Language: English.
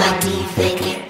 what do you think?